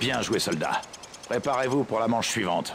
Bien joué, soldat. Préparez-vous pour la manche suivante.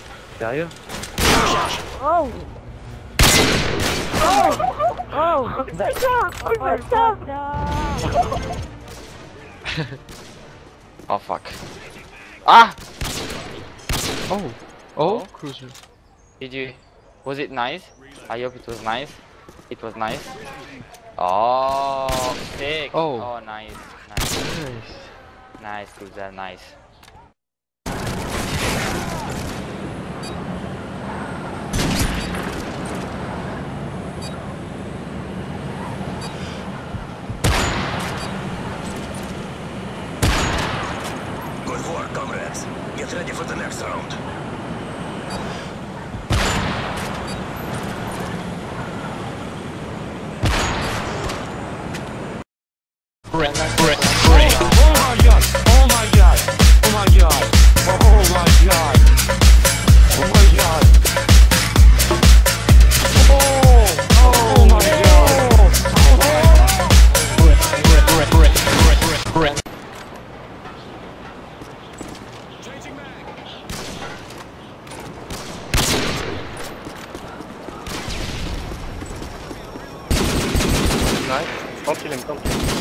sérieux Oh Oh Oh Oh Oh Oh fuck. Ah oh. oh Oh Kruzr. Did you was it nice? I hope it was nice. It was nice. Oh sick. Oh, oh nice. Nice. Nice, nice Kruzr, nice. Comrades, get ready for the next round. Brett, Brett. 哎，放心，放心。